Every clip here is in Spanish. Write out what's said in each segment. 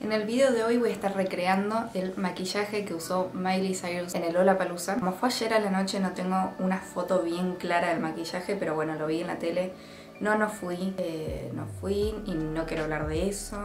En el video de hoy voy a estar recreando el maquillaje que usó Miley Cyrus en el Lollapalooza. Como fue ayer a la noche no tengo una foto bien clara del maquillaje, pero bueno, lo vi en la tele. No, no fui, eh, no fui y no quiero hablar de eso.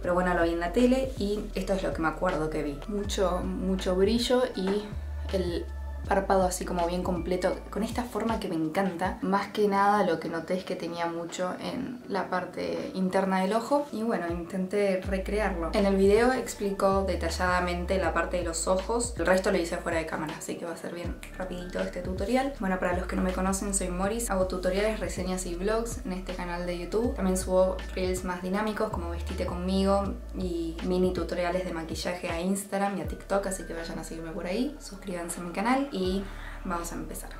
Pero bueno, lo vi en la tele y esto es lo que me acuerdo que vi. Mucho, mucho brillo y el párpado así como bien completo, con esta forma que me encanta. Más que nada lo que noté es que tenía mucho en la parte interna del ojo y bueno, intenté recrearlo. En el video explico detalladamente la parte de los ojos, el resto lo hice fuera de cámara, así que va a ser bien rapidito este tutorial. Bueno, para los que no me conocen, soy Moris, hago tutoriales, reseñas y vlogs en este canal de YouTube. También subo reels más dinámicos como Vestite conmigo y mini tutoriales de maquillaje a Instagram y a TikTok, así que vayan a seguirme por ahí, suscríbanse a mi canal y vamos a empezar.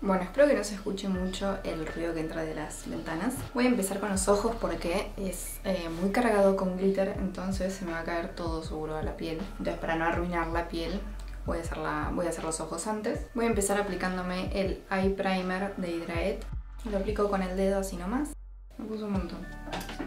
Bueno, espero que no se escuche mucho el ruido que entra de las ventanas. Voy a empezar con los ojos porque es eh, muy cargado con glitter, entonces se me va a caer todo seguro a la piel. Entonces para no arruinar la piel voy a hacer, la, voy a hacer los ojos antes. Voy a empezar aplicándome el Eye Primer de Hydraet. Lo aplico con el dedo así nomás. Me puso un montón.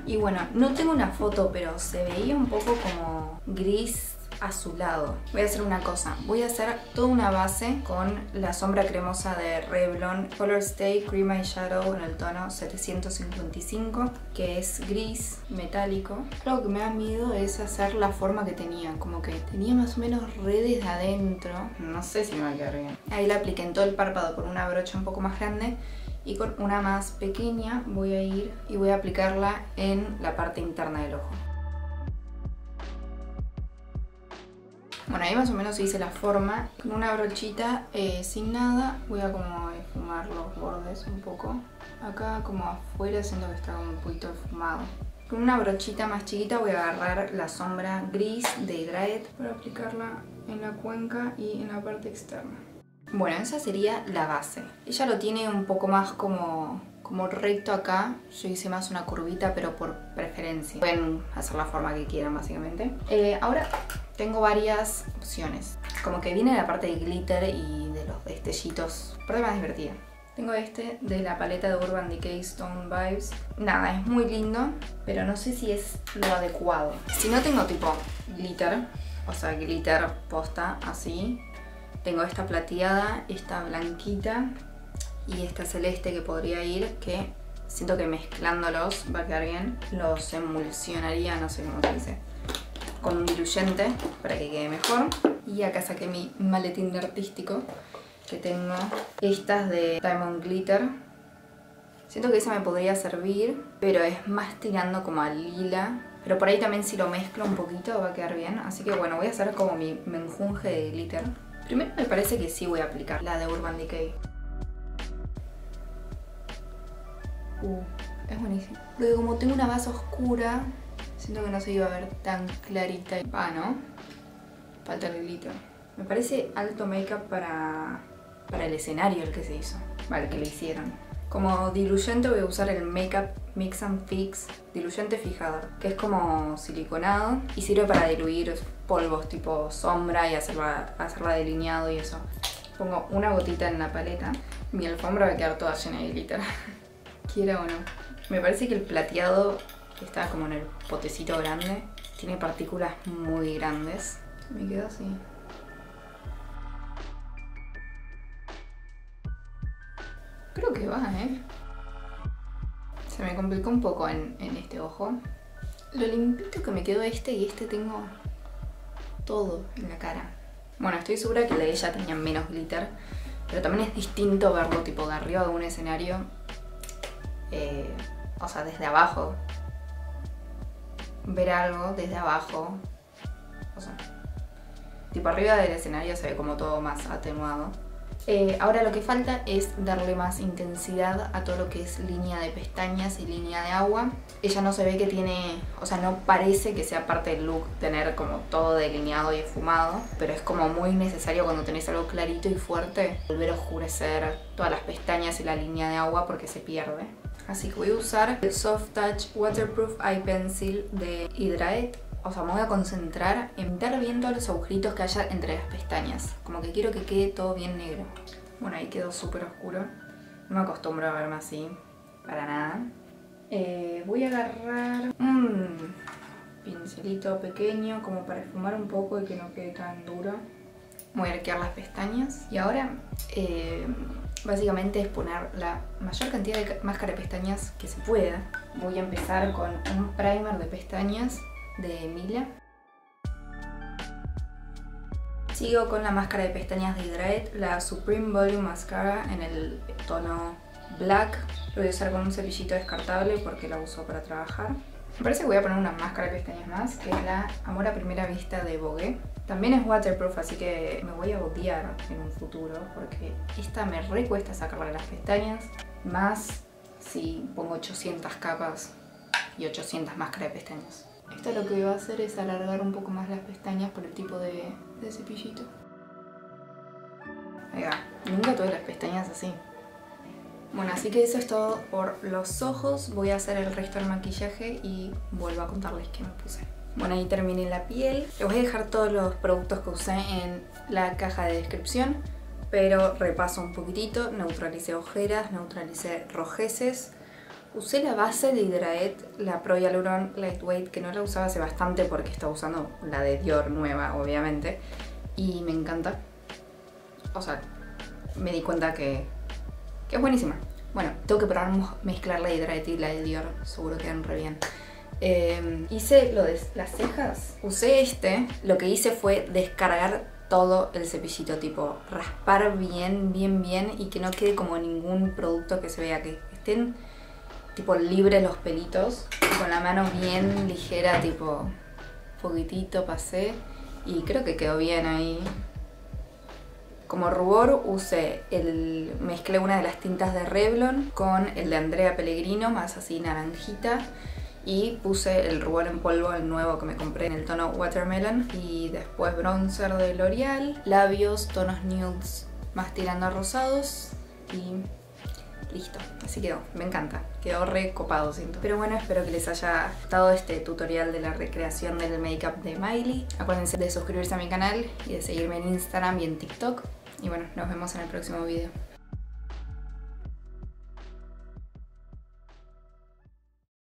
Y bueno, no tengo una foto, pero se veía un poco como gris azulado. Voy a hacer una cosa, voy a hacer toda una base con la sombra cremosa de Revlon Color Stay Cream Eyeshadow en el tono 755, que es gris metálico. Lo que me da miedo es hacer la forma que tenía, como que tenía más o menos redes de adentro. No sé si me va a quedar bien. Ahí la apliqué en todo el párpado con una brocha un poco más grande y con una más pequeña voy a ir y voy a aplicarla en la parte interna del ojo. Bueno, ahí más o menos hice la forma. Con una brochita eh, sin nada voy a como esfumar los bordes un poco. Acá como afuera siento que está como un poquito esfumado. Con una brochita más chiquita voy a agarrar la sombra gris de Hydraet para aplicarla en la cuenca y en la parte externa. Bueno, esa sería la base. Ella lo tiene un poco más como, como recto acá. Yo hice más una curvita, pero por preferencia. Pueden hacer la forma que quieran, básicamente. Eh, ahora tengo varias opciones. Como que viene la parte de glitter y de los destellitos. Parte más divertida. Tengo este de la paleta de Urban Decay Stone Vibes. Nada, es muy lindo, pero no sé si es lo adecuado. Si no tengo tipo glitter, o sea, glitter posta así, tengo esta plateada, esta blanquita y esta celeste que podría ir, que siento que mezclándolos va a quedar bien. Los emulsionaría, no sé cómo se dice con un diluyente para que quede mejor. Y acá saqué mi maletín artístico que tengo estas de Diamond Glitter. Siento que esa me podría servir, pero es más tirando como a lila. Pero por ahí también si lo mezclo un poquito va a quedar bien. Así que bueno, voy a hacer como mi menjunje de glitter. Primero me parece que sí voy a aplicar la de Urban Decay. Uh, es buenísimo. Luego como tengo una base oscura, Siento que no se iba a ver tan clarita. Ah, ¿no? Falta el glitter. Me parece alto make-up para, para el escenario el que se hizo. Vale, que le hicieron. Como diluyente voy a usar el Makeup Mix and Fix diluyente fijador, que es como siliconado y sirve para diluir polvos tipo sombra y hacerla, hacerla delineado y eso. Pongo una gotita en la paleta. Mi alfombra va a quedar toda llena de glitter. Quiera o no. Me parece que el plateado que está como en el potecito grande. Tiene partículas muy grandes. Me quedo así. Creo que va, ¿eh? Se me complicó un poco en, este ojo. Lo limpito que me quedó este y este tengo todo en la cara. Bueno, estoy segura que la de ella tenía menos glitter, pero también es distinto verlo tipo de arriba de un escenario, eh, o sea, desde abajo, ver algo desde abajo. O sea, tipo arriba del escenario se ve como todo más atenuado. Eh, ahora lo que falta es darle más intensidad a todo lo que es línea de pestañas y línea de agua. Ella no se ve que tiene, o sea, no parece que sea parte del look tener como todo delineado y esfumado, pero es como muy necesario cuando tenés algo clarito y fuerte volver a oscurecer todas las pestañas y la línea de agua porque se pierde. Así que voy a usar el Soft Touch Waterproof Eye Pencil de Hydraet. O sea, me voy a concentrar en dar bien todos los agujeritos que haya entre las pestañas. Como que quiero que quede todo bien negro. Bueno, ahí quedó súper oscuro. No me acostumbro a verme así, para nada. Eh, voy a agarrar... Mmm, pincelito pequeño como para esfumar un poco y que no quede tan duro. Voy a arquear las pestañas. Y ahora eh, básicamente es poner la mayor cantidad de máscara de pestañas que se pueda. Voy a empezar con un primer de pestañas de Emilia. Sigo con la máscara de pestañas de Hydrate, la Supreme Volume Mascara en el tono Black. Lo voy a usar con un cepillito descartable porque la uso para trabajar. Me parece que voy a poner una máscara de pestañas más, que es la Amor a Primera Vista de Vogue. También es waterproof, así que me voy a botear en un futuro, porque esta me recuesta sacarle las pestañas, más si pongo 800 capas y 800 máscaras de pestañas. Esto lo que voy a hacer es alargar un poco más las pestañas por el tipo de, de cepillito. Ahí va, nunca tuve las pestañas así. Bueno, así que eso es todo por los ojos. Voy a hacer el resto del maquillaje y vuelvo a contarles qué me puse. Bueno, ahí terminé la piel. Les voy a dejar todos los productos que usé en la caja de descripción, pero repaso un poquitito. Neutralicé ojeras, neutralicé rojeces. Usé la base de Hydraet, la Pro Hyaluron Lightweight, que no la usaba hace bastante porque estaba usando la de Dior nueva, obviamente. Y me encanta. O sea, me di cuenta que, que es buenísima. Bueno, tengo que probar mezclar la Hydraet y la de Dior, seguro quedan re bien. Eh, hice lo de las cejas. Usé este. Lo que hice fue descargar todo el cepillito, tipo raspar bien, bien, bien y que no quede como ningún producto que se vea, que estén tipo libres los pelitos. Con la mano bien ligera, tipo poquitito pasé y creo que quedó bien ahí. Como rubor usé el mezclé una de las tintas de Revlon con el de Andrea Pellegrino, más así naranjita y puse el rubor en polvo, el nuevo que me compré en el tono Watermelon y después bronzer de L'Oreal, labios, tonos nudes más tirando a rosados y listo, así quedó, me encanta, quedó re copado siento. Pero bueno, espero que les haya gustado este tutorial de la recreación del make-up de Miley. Acuérdense de suscribirse a mi canal y de seguirme en Instagram y en TikTok. Y bueno, nos vemos en el próximo video.